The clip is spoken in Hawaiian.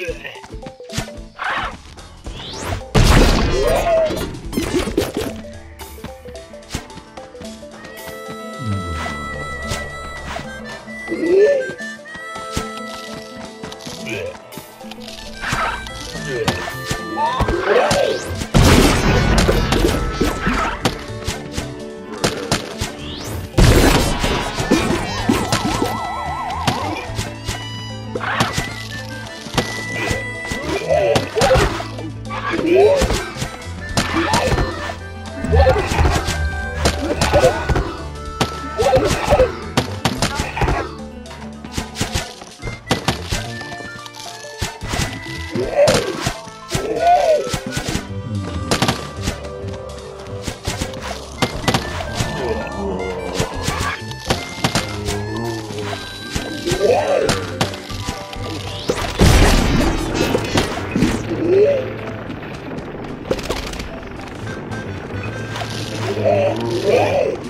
Yeah. Yeah. Whoa.